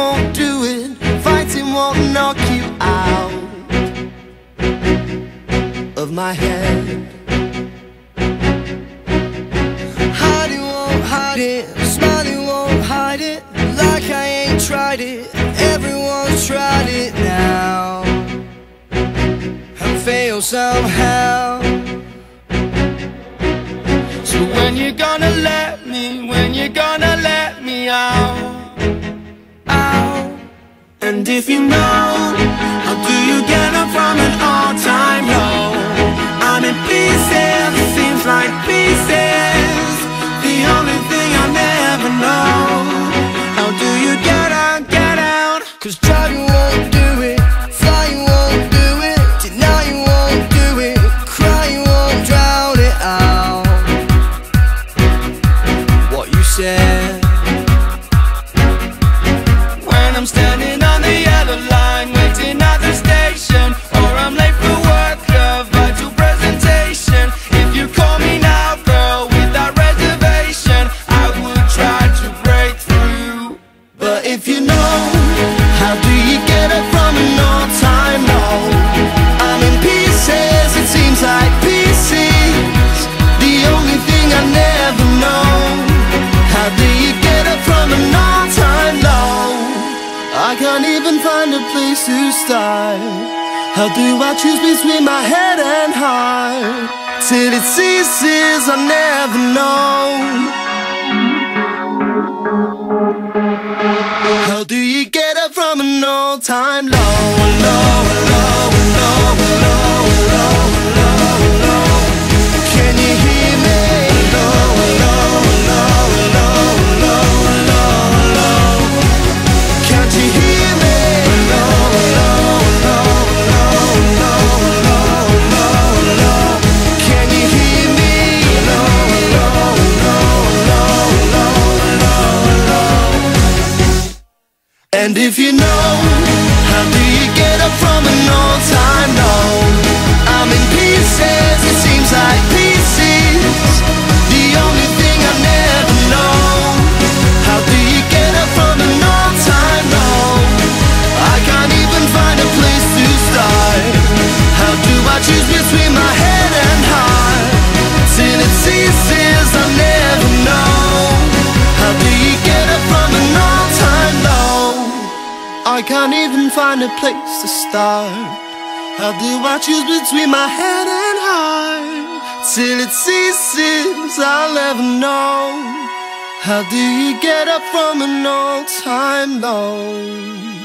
won't do it, fighting won't knock you out of my head. Hiding won't hide it, smiling won't hide it, like I ain't tried it. Everyone's tried it now and failed somehow. So when you gonna let me, when you gonna let me out? And if you know, how do you get up from an all-time low? I'm in pieces, can't even find a place to start. How do I choose between my head and heart? Till it ceases, I never know. And if you know, can't even find a place to start. How do I choose between my head and heart? Till it ceases, I'll never know. How do you get up from an all-time low?